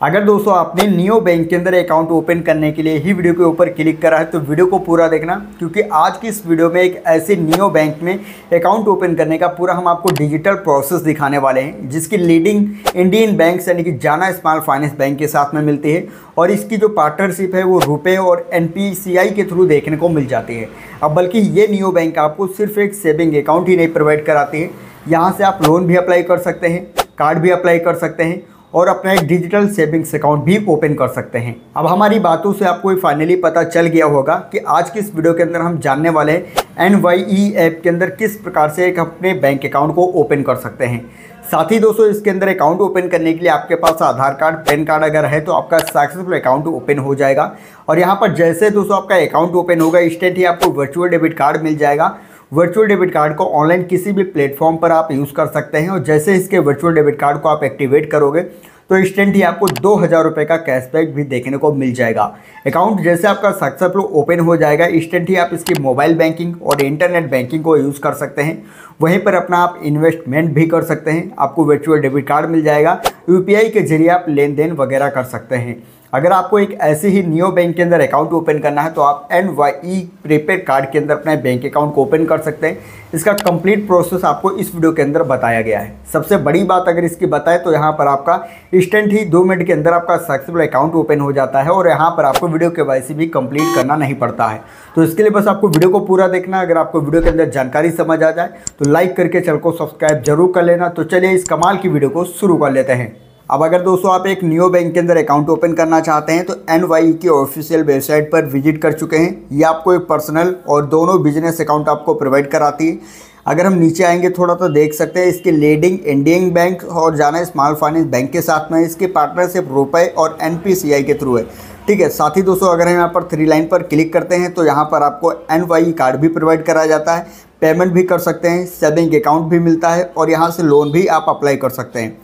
अगर दोस्तों आपने नियो बैंक के अंदर अकाउंट ओपन करने के लिए ही वीडियो के ऊपर क्लिक करा है तो वीडियो को पूरा देखना, क्योंकि आज की इस वीडियो में एक ऐसे नियो बैंक में अकाउंट ओपन करने का पूरा हम आपको डिजिटल प्रोसेस दिखाने वाले हैं, जिसकी लीडिंग इंडियन बैंक यानी कि जाना स्मॉल फाइनेंस बैंक के साथ में मिलती है, और इसकी जो पार्टनरशिप है वो रुपये और NPCI के थ्रू देखने को मिल जाती है। अब बल्कि ये नियो बैंक आपको सिर्फ़ एक सेविंग अकाउंट ही नहीं प्रोवाइड कराती है, यहाँ से आप लोन भी अप्लाई कर सकते हैं कार्ड भी अप्लाई कर सकते हैं और अपना एक डिजिटल सेविंग्स अकाउंट भी ओपन कर सकते हैं। अब हमारी बातों से आपको फाइनली पता चल गया होगा कि आज की इस वीडियो के अंदर हम जानने वाले हैं एनवाईई ऐप के अंदर किस प्रकार से एक अपने बैंक अकाउंट को ओपन कर सकते हैं। साथ ही दोस्तों, इसके अंदर अकाउंट ओपन करने के लिए आपके पास आधार कार्ड, पैन कार्ड अगर है तो आपका सक्सेसफुल अकाउंट ओपन हो जाएगा। और यहाँ पर जैसे दोस्तों आपका अकाउंट ओपन होगा इंस्टेंट ही आपको वर्चुअल डेबिट कार्ड मिल जाएगा। वर्चुअल डेबिट कार्ड को ऑनलाइन किसी भी प्लेटफॉर्म पर आप यूज़ कर सकते हैं और जैसे इसके वर्चुअल डेबिट कार्ड को आप एक्टिवेट करोगे तो इंस्टेंट ही आपको दो हज़ार रुपये का कैशबैक भी देखने को मिल जाएगा। अकाउंट जैसे आपका सक्सेसफुल ओपन हो जाएगा इंस्टेंट ही आप इसकी मोबाइल बैंकिंग और इंटरनेट बैंकिंग को यूज़ कर सकते हैं। वहीं पर अपना आप इन्वेस्टमेंट भी कर सकते हैं, आपको वर्चुअल डेबिट कार्ड मिल जाएगा। यूपीआई के ज़रिए आप लेन देन वगैरह कर सकते हैं। अगर आपको एक ऐसे ही नियो बैंक के अंदर अकाउंट ओपन करना है तो आप एन वाई प्रीपेड कार्ड के अंदर अपना बैंक अकाउंट को ओपन कर सकते हैं। इसका कंप्लीट प्रोसेस आपको इस वीडियो के अंदर बताया गया है। सबसे बड़ी बात अगर इसकी बताएँ तो यहाँ पर आपका इंस्टेंट ही दो मिनट के अंदर आपका सक्सेसफुल अकाउंट ओपन हो जाता है और यहाँ पर आपको वीडियो के वाई भी कंप्लीट करना नहीं पड़ता है। तो इसके लिए बस आपको वीडियो को पूरा देखना अगर आपको वीडियो के अंदर जानकारी समझ आ जाए तो लाइक करके चैनल को सब्सक्राइब ज़रूर कर लेना। तो चलिए इस कमाल की वीडियो को शुरू कर लेते हैं। अब अगर दोस्तों आप एक न्यू बैंक के अंदर अकाउंट ओपन करना चाहते हैं तो एन वाई की ऑफिशियल वेबसाइट पर विज़िट कर चुके हैं। ये आपको एक पर्सनल और दोनों बिज़नेस अकाउंट आपको प्रोवाइड कराती है। अगर हम नीचे आएँगे, थोड़ा तो देख सकते हैं, इसके लीडिंग इंडियन बैंक और जाना स्मॉल फाइनेंस बैंक के साथ में। इसकी पार्टनरशिप रुपए और एनपीसीआई के थ्रू है। ठीक है, साथ ही दोस्तों, अगर हम यहाँ पर थ्री लाइन पर क्लिक करते हैं तो यहाँ पर आपको एन कार्ड भी प्रोवाइड कराया जाता है। पेमेंट भी कर सकते हैं सेविंग अकाउंट भी मिलता है और यहाँ से लोन भी आप अप्लाई कर सकते हैं।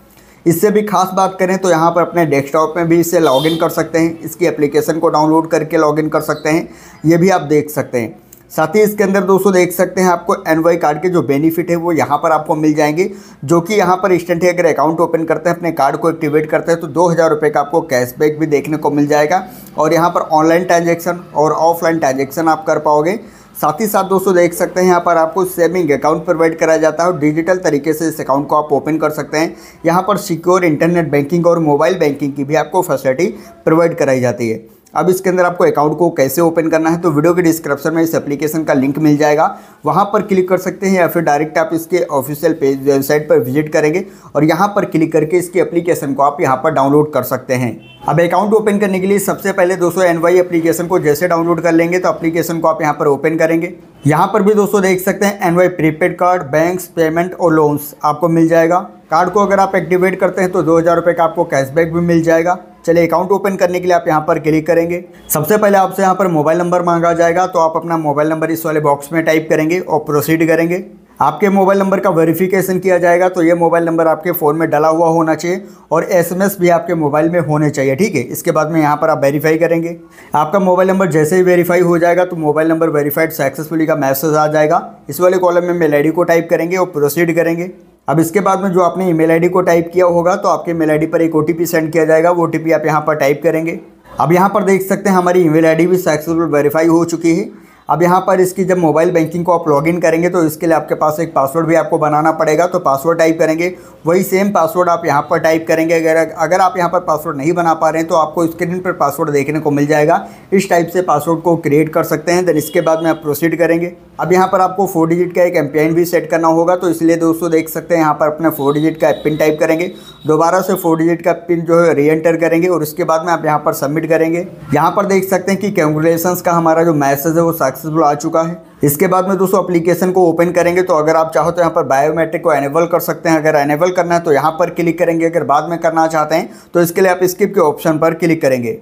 इससे भी खास बात करें तो यहाँ पर अपने डेस्कटॉप में भी इसे लॉगिन कर सकते हैं। इसकी एप्लीकेशन को डाउनलोड करके लॉगिन कर सकते हैं। ये भी आप देख सकते हैं। साथ ही इसके अंदर दोस्तों देख सकते हैं आपको एनवाई कार्ड के जो बेनिफिट है वो यहाँ पर आपको मिल जाएँगे, जो कि यहाँ पर इंस्टेंट अगर अकाउंट ओपन करते हैं, अपने कार्ड को एक्टिवेट करते हैं तो दो हज़ार रुपये का आपको कैशबैक भी देखने को मिल जाएगा। और यहाँ पर ऑनलाइन ट्रांजेक्शन और ऑफलाइन ट्रांजेक्शन आप कर पाओगे। साथ ही साथ दोस्तों देख सकते हैं यहाँ पर आपको सेविंग अकाउंट प्रोवाइड कराया जाता है और डिजिटल तरीके से इस अकाउंट को आप ओपन कर सकते हैं। यहाँ पर सिक्योर इंटरनेट बैंकिंग और मोबाइल बैंकिंग की भी आपको फैसिलिटी प्रोवाइड कराई जाती है। अब इसके अंदर आपको अकाउंट को कैसे ओपन करना है तो वीडियो के डिस्क्रिप्शन में इस एप्लीकेशन का लिंक मिल जाएगा। वहाँ पर क्लिक कर सकते हैं या फिर डायरेक्ट आप इसके ऑफिशियल पेज वेबसाइट पर विज़िट करेंगे और यहाँ पर क्लिक करके इसकी एप्लीकेशन को आप यहाँ पर डाउनलोड कर सकते हैं। अब अकाउंट ओपन करने के लिए सबसे पहले दोस्तों एन वाई एप्लीकेशन को जैसे डाउनलोड कर लेंगे तो एप्लीकेशन को आप यहाँ पर ओपन करेंगे। यहाँ पर भी दोस्तों देख सकते हैं N Y prepaid card banks payment और लोन्स आपको मिल जाएगा। कार्ड को अगर आप एक्टिवेट करते हैं तो दो हज़ार रुपये का आपको कैशबैक भी मिल जाएगा। चलिए अकाउंट ओपन करने के लिए आप यहाँ पर क्लिक करेंगे। सबसे पहले आपसे यहाँ पर मोबाइल नंबर मांगा जाएगा तो आप अपना मोबाइल नंबर इस वाले बॉक्स में टाइप करेंगे और प्रोसीड करेंगे। आपके मोबाइल नंबर का वेरिफिकेशन किया जाएगा तो ये मोबाइल नंबर आपके फ़ोन में डला हुआ होना चाहिए और एसएमएस भी आपके मोबाइल में होने चाहिए, ठीक है? इसके बाद में यहाँ पर आप वेरीफाई करेंगे। आपका मोबाइल नंबर जैसे ही वेरीफाई हो जाएगा तो मोबाइल नंबर वेरीफाइड सक्सेसफुली का मैसेज आ जाएगा। इस वाले कॉलम में मेल आई को टाइप करेंगे और प्रोसीड करेंगे। अब इसके बाद में जो आपने ईमेल आईडी को टाइप किया होगा तो आपके ईमेल आईडी पर एक ओटीपी सेंड किया जाएगा। वो ओटीपी आप यहाँ पर टाइप करेंगे। अब यहाँ पर देख सकते हैं, हमारी ईमेल आईडी भी सक्सेसफुल वेरीफाई हो चुकी है। अब यहाँ पर इसकी जब मोबाइल बैंकिंग को आप लॉगिन करेंगे तो इसके लिए आपके पास एक पासवर्ड भी आपको बनाना पड़ेगा। तो पासवर्ड टाइप करेंगे। वही सेम पासवर्ड आप यहाँ पर टाइप करेंगे। अगर अगर आप यहाँ पर पासवर्ड नहीं बना पा रहे हैं तो आपको स्क्रीन पर पासवर्ड देखने को मिल जाएगा। इस टाइप से पासवर्ड को क्रिएट कर सकते हैं। देन इसके बाद में आप प्रोसीड करेंगे। अब यहाँ पर आपको फोर डिजिट का एक एम भी सेट करना होगा। तो इसलिए दोस्तों देख सकते हैं, यहाँ पर अपने फोर डिजिट का पिन टाइप करेंगे। दोबारा से फोर डिजिट का पिन जो है री एंटर करेंगे। और उसके बाद में आप यहाँ पर सबमिट करेंगे। यहाँ पर देख सकते हैं कि कैंगुलेशन का हमारा जो मैसेज है, वो सक्सेसफुल आ चुका है। इसके बाद में दोस्तों एप्लीकेशन को ओपन करेंगे तो अगर आप चाहो तो यहाँ पर बायोमेट्रिक को एनेबल कर सकते हैं। अगर एनेबल करना है तो यहाँ पर क्लिक करेंगे। अगर बाद में करना चाहते हैं तो इसके लिए आप स्किप के ऑप्शन पर क्लिक करेंगे।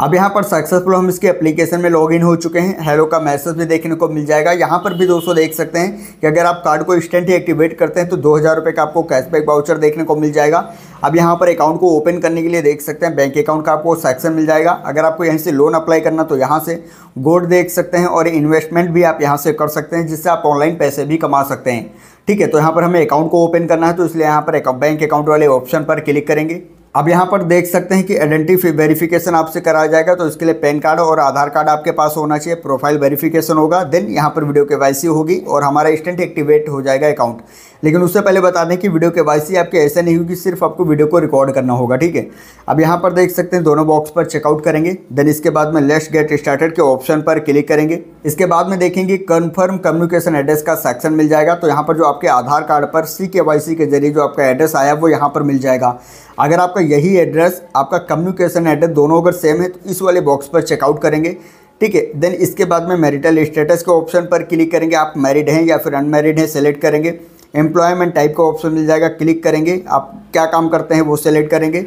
अब यहाँ पर सक्सेसफुल हम इसके एप्लीकेशन में लॉगिन हो चुके हैं। हेलो का मैसेज भी देखने को मिल जाएगा। यहाँ पर भी दोस्तों देख सकते हैं कि अगर आप कार्ड को इंस्टेंट ही एक्टिवेट करते हैं तो दो हज़ार का आपको कैशबैक वाउचर देखने को मिल जाएगा। अब यहाँ पर अकाउंट को ओपन करने के लिए देख सकते हैं बैंक अकाउंट का आपको सेक्शन मिल जाएगा। अगर आपको यहीं से लोन अप्लाई करना तो यहाँ से गोल्ड देख सकते हैं और इन्वेस्टमेंट भी आप यहाँ से कर सकते हैं, जिससे आप ऑनलाइन पैसे भी कमा सकते हैं। ठीक है तो यहाँ पर हमें अकाउंट को ओपन करना है तो इसलिए यहाँ पर बैंक अकाउंट वाले ऑप्शन पर क्लिक करेंगे। अब यहाँ पर देख सकते हैं कि आइडेंटिटी वेरिफिकेशन आपसे कराया जाएगा तो इसके लिए पैन कार्ड और आधार कार्ड आपके पास होना चाहिए। प्रोफ़ाइल वेरिफिकेशन होगा देन यहाँ पर वीडियो के वाई होगी और हमारा इंस्टेंट एक्टिवेट हो जाएगा अकाउंट लेकिन उससे पहले बता दें कि वीडियो के वाई आपके ऐसे नहीं होगी, सिर्फ़ आपको वीडियो को रिकॉर्ड करना होगा, ठीक है? अब यहाँ पर देख सकते हैं, दोनों बॉक्स पर चेकआउट करेंगे देन इसके बाद में लेट्स गेट स्टार्टेड के ऑप्शन पर क्लिक करेंगे। इसके बाद में देखेंगे कन्फर्म कम्युनिकेशन एड्रेस का सेक्शन मिल जाएगा। तो यहाँ पर जो आपके आधार कार्ड पर सी के वाई सी के ज़रिए जो आपका एड्रेस आया, वो यहाँ पर मिल जाएगा। अगर आपका यही एड्रेस आपका कम्युनिकेशन एड्रेस दोनों अगर सेम है तो इस वाले बॉक्स पर चेकआउट करेंगे। ठीक है देन इसके बाद में मैरिटल स्टेटस के ऑप्शन पर क्लिक करेंगे। आप मैरिड हैं या फिर अनमेरिड हैं सेलेक्ट करेंगे। एम्प्लॉयमेंट टाइप का ऑप्शन मिल जाएगा क्लिक करेंगे। आप क्या काम करते हैं, वो सेलेक्ट करेंगे।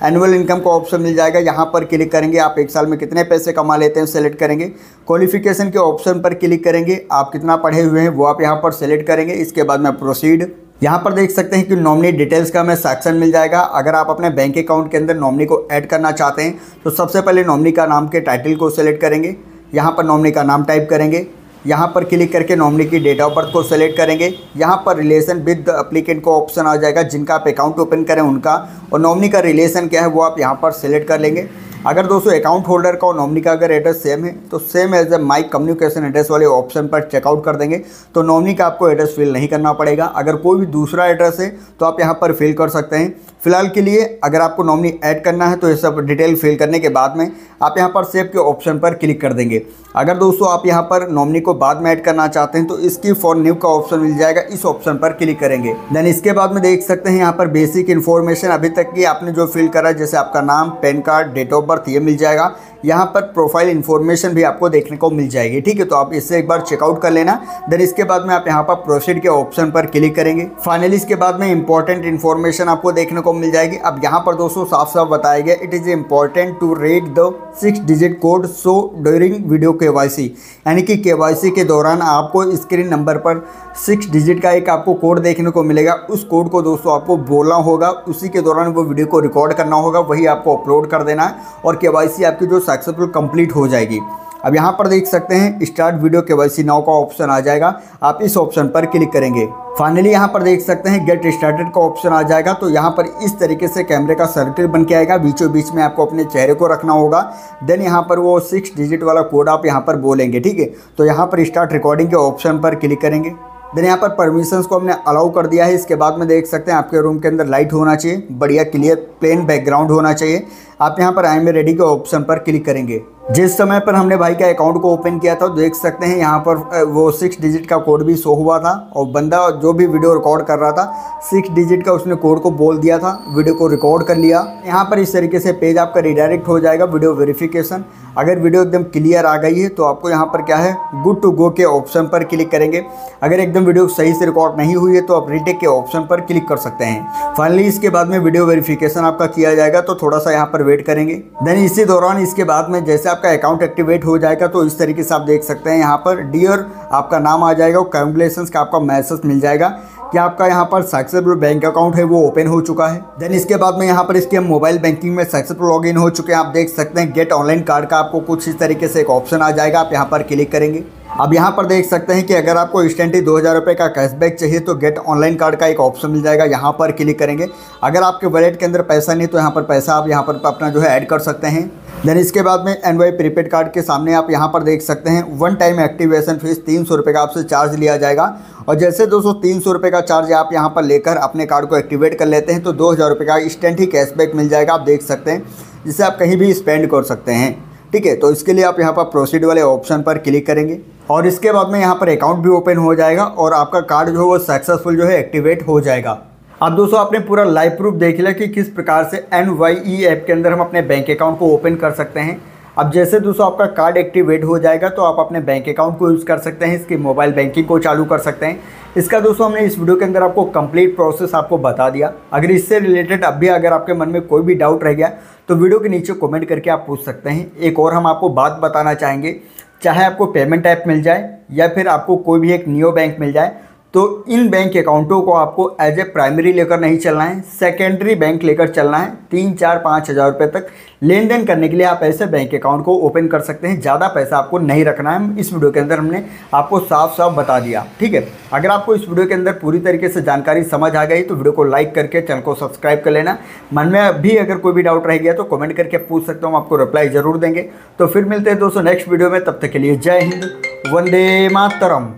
एनुअल इनकम का ऑप्शन मिल जाएगा। यहाँ पर क्लिक करेंगे। आप एक साल में कितने पैसे कमा लेते हैं सेलेक्ट करेंगे। क्वालिफिकेशन के ऑप्शन पर क्लिक करेंगे। आप कितना पढ़े हुए हैं, वो आप यहाँ पर सेलेक्ट करेंगे। इसके बाद में प्रोसीड यहाँ पर देख सकते हैं कि नॉमिनी डिटेल्स का हमें सेक्शन मिल जाएगा। अगर आप अपने बैंक अकाउंट के अंदर नॉमिनी को ऐड करना चाहते हैं तो सबसे पहले नॉमिनी का नाम के टाइटल को सेलेक्ट करेंगे। यहाँ पर नॉमिनी का नाम टाइप करेंगे। यहाँ पर क्लिक करके नॉमिनी की डेट ऑफ़ बर्थ को सेलेक्ट करेंगे। यहाँ पर रिलेशन विद अप्लीकेंट को ऑप्शन आ जाएगा, जिनका आप अकाउंट ओपन करें उनका। और नॉमिनी का रिलेशन क्या है, वो आप यहाँ पर सेलेक्ट कर लेंगे। अगर दोस्तों अकाउंट होल्डर का और नॉमनी का अगर एड्रेस सेम है तो same as a my communication address वाले ऑप्शन पर चेकआउट कर देंगे। तो नॉमनी का आपको एड्रेस फिल नहीं करना पड़ेगा। अगर कोई भी दूसरा एड्रेस है तो आप यहाँ पर फिल कर सकते हैं। फ़िलहाल के लिए अगर आपको नॉमनी ऐड करना है तो ये सब डिटेल फिल करने के बाद में आप यहाँ पर सेव के ऑप्शन पर क्लिक कर देंगे। अगर दोस्तों आप यहाँ पर नॉमनी को बाद में ऐड करना चाहते हैं तो इसकी फॉर न्यू का ऑप्शन मिल जाएगा। इस ऑप्शन पर क्लिक करेंगे। देन इसके बाद में देख सकते हैं यहाँ पर बेसिक इन्फॉर्मेशन अभी तक की आपने जो फिल करा जैसे आपका नाम PAN card date of birth ये मिल जाएगा। यहाँ पर प्रोफ़ाइल इन्फॉर्मेशन भी आपको देखने को मिल जाएगी, ठीक है? तो आप इससे एक बार चेकआउट कर लेना। देन इसके बाद में आप यहाँ पर प्रोसीड के ऑप्शन पर क्लिक करेंगे। फाइनली इसके बाद में इंपॉर्टेंट इन्फॉर्मेशन आपको देखने को मिल जाएगी। अब यहाँ पर दोस्तों साफ़ साफ़ बताया गया it is important to read the six digit code so during video के यानी कि के के दौरान आपको स्क्रीन नंबर पर सिक्स डिजिट का एक आपको कोड देखने को मिलेगा। उस कोड को दोस्तों आपको बोलना होगा, उसी के दौरान वो वीडियो को रिकॉर्ड करना होगा, वही आपको अपलोड कर देना। है और के आपकी जो सक्सेसफुल कंप्लीट हो जाएगी। अब यहाँ पर देख सकते हैं start video K Y now का ऑप्शन आ जाएगा। आप इस ऑप्शन पर क्लिक करेंगे। फाइनली यहाँ पर देख सकते हैं गेट स्टार्टेड का ऑप्शन आ जाएगा। तो यहाँ पर इस तरीके से कैमरे का सर्किल बन के आएगा। बीचों बीच में आपको अपने चेहरे को रखना होगा। देन यहाँ पर वो सिक्स डिजिट वाला कोड आप यहाँ पर बोलेंगे, ठीक है? तो यहाँ पर स्टार्ट रिकॉर्डिंग के ऑप्शन पर क्लिक करेंगे। देन यहाँ पर परमिशंस को हमने अलाउ कर दिया है। इसके बाद में देख सकते हैं आपके रूम के अंदर लाइट होना चाहिए। बढ़िया क्लियर प्लेन बैकग्राउंड होना चाहिए। आप यहाँ पर आई एम रेडी के ऑप्शन पर क्लिक करेंगे। जिस समय पर हमने भाई का अकाउंट को ओपन किया था, देख सकते हैं यहाँ पर वो सिक्स डिजिट का कोड भी शो हुआ था और बंदा जो भी वीडियो रिकॉर्ड कर रहा था सिक्स डिजिट का उसने कोड को बोल दिया था वीडियो को रिकॉर्ड कर लिया। यहाँ पर इस तरीके से पेज आपका रिडायरेक्ट हो जाएगा वीडियो वेरिफिकेशन अगर वीडियो एकदम क्लियर आ गई है तो आपको यहाँ पर क्या है गुड टू गो के ऑप्शन पर क्लिक करेंगे। अगर एकदम वीडियो सही से रिकॉर्ड नहीं हुई है तो आप रिटेक के ऑप्शन पर क्लिक कर सकते हैं। फाइनली इसके बाद में वीडियो वेरिफिकेशन आपका किया जाएगा तो थोड़ा सा यहाँ पर वेट करेंगे। देन इसी दौरान, इसके बाद में जैसे आपका अकाउंट एक्टिवेट हो जाएगा तो इस तरीके से आप देख सकते हैं यहाँ पर डियर आपका नाम आ जाएगा और कैंगुलेशन का आपका मैसेज मिल जाएगा। कि आपका यहाँ पर सक्सेसफुल बैंक अकाउंट है, वो ओपन हो चुका है? देन इसके बाद में यहाँ पर इसके मोबाइल बैंकिंग में सक्सेसफुल लॉगिन हो चुके हैं। आप देख सकते हैं गेट ऑनलाइन कार्ड का आपको कुछ इस तरीके से एक ऑप्शन आ जाएगा, आप यहाँ पर क्लिक करेंगे। अब यहाँ पर देख सकते हैं कि अगर आपको इंस्टेंटली दो हज़ार रुपये का कैशबैक चाहिए तो गेट ऑनलाइन कार्ड का एक ऑप्शन मिल जाएगा। यहाँ पर क्लिक करेंगे। अगर आपके वॉलेट के अंदर पैसा नहीं तो यहाँ पर पैसा आप यहाँ पर अपना जो है ऐड कर सकते हैं। देन इसके बाद में एन वाई प्रीपेड कार्ड के सामने आप यहाँ पर देख सकते हैं वन टाइम एक्टिवेशन फ़ीस तीन सौ रुपये का आपसे चार्ज लिया जाएगा। और जैसे दोस्तों तीन सौ रुपये का चार्ज आप यहाँ पर लेकर अपने कार्ड को एक्टिवेट कर लेते हैं तो दो हज़ार रुपये का इंस्टेंट ही कैशबैक मिल जाएगा, आप देख सकते हैं। जिसे आप कहीं भी स्पेंड कर सकते हैं। ठीक है तो इसके लिए आप यहाँ पर प्रोसीड वाले ऑप्शन पर क्लिक करेंगे और इसके बाद में यहाँ पर अकाउंट भी ओपन हो जाएगा और आपका कार्ड जो है वो सक्सेसफुल जो है एक्टिवेट हो जाएगा। अब दोस्तों, आपने पूरा लाइव प्रूफ देख लिया कि किस प्रकार से एन वाई ई ऐप के अंदर हम अपने बैंक अकाउंट को ओपन कर सकते हैं। अब जैसे दोस्तों आपका कार्ड एक्टिवेट हो जाएगा तो आप अपने बैंक अकाउंट को यूज़ कर सकते हैं, इसकी मोबाइल बैंकिंग को चालू कर सकते हैं। इसका दोस्तों हमने इस वीडियो के अंदर आपको कंप्लीट प्रोसेस आपको बता दिया। अगर इससे रिलेटेड अब भी अगर आपके मन में कोई भी डाउट रह गया तो वीडियो के नीचे कमेंट करके आप पूछ सकते हैं। एक और हम आपको बात बताना चाहेंगे, चाहे आपको पेमेंट ऐप मिल जाए या फिर आपको कोई भी एक नियो बैंक मिल जाए तो इन बैंक अकाउंटों को आपको एज ए प्राइमरी लेकर नहीं चलना है सेकेंडरी बैंक लेकर चलना है, तीन, चार, पाँच हज़ार रुपये तक। लेन देन करने के लिए आप ऐसे बैंक अकाउंट को ओपन कर सकते हैं, ज़्यादा पैसा आपको नहीं रखना है। इस वीडियो के अंदर हमने आपको साफ़ साफ़ बता दिया, ठीक है? अगर आपको इस वीडियो के अंदर पूरी तरीके से जानकारी समझ आ गई तो वीडियो को लाइक करके चैनल को सब्सक्राइब कर लेना। मन में अभी अगर कोई भी डाउट रह गया तो कमेंट करके पूछ सकते हो, आपको रिप्लाई ज़रूर देंगे। तो फिर मिलते हैं दोस्तों नेक्स्ट वीडियो में, तब तक के लिए जय हिंद, वंदे मातरम।